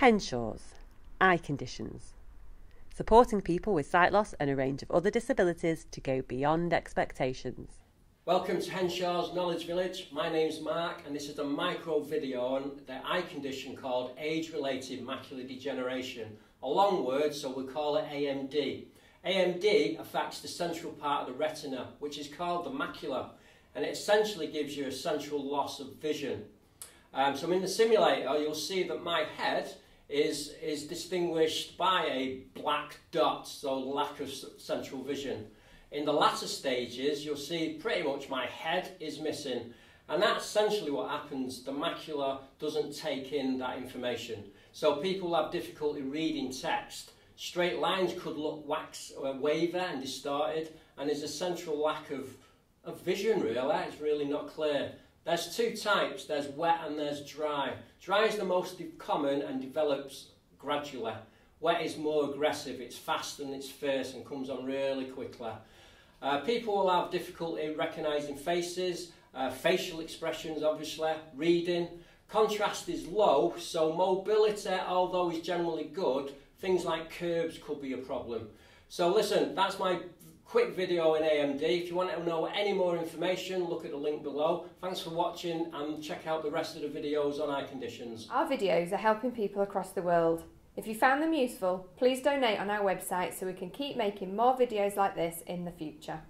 Henshaws Eye Conditions. Supporting people with sight loss and a range of other disabilities to go beyond expectations. Welcome to Henshaws Knowledge Village. My name's Mark and this is a micro video on the eye condition called age-related macular degeneration. A long word so we call it AMD. AMD affects the central part of the retina which is called the macula and it essentially gives you a central loss of vision. Um, so in the simulator you'll see that my head is, is distinguished by a black dot, so lack of central vision. In the latter stages, you'll see pretty much my head is missing. And that's essentially what happens. The macula doesn't take in that information. So people have difficulty reading text. Straight lines could look wax, uh, waver and distorted. And there's a central lack of, of vision, really. It's really not clear. There's two types. There's wet and there's dry. Dry is the most common and develops gradually. Wet is more aggressive. It's fast and it's fierce and comes on really quickly. Uh, people will have difficulty recognising faces, uh, facial expressions obviously, reading. Contrast is low, so mobility, although is generally good, things like curbs could be a problem. So listen, that's my quick video in AMD. If you want to know any more information, look at the link below. Thanks for watching and check out the rest of the videos on eye conditions. Our videos are helping people across the world. If you found them useful, please donate on our website so we can keep making more videos like this in the future.